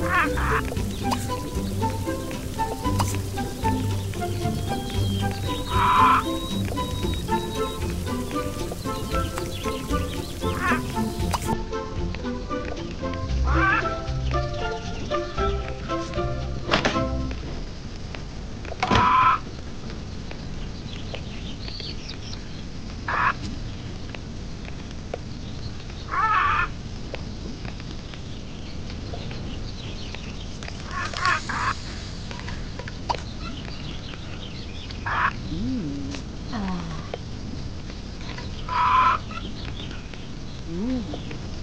よし。 음.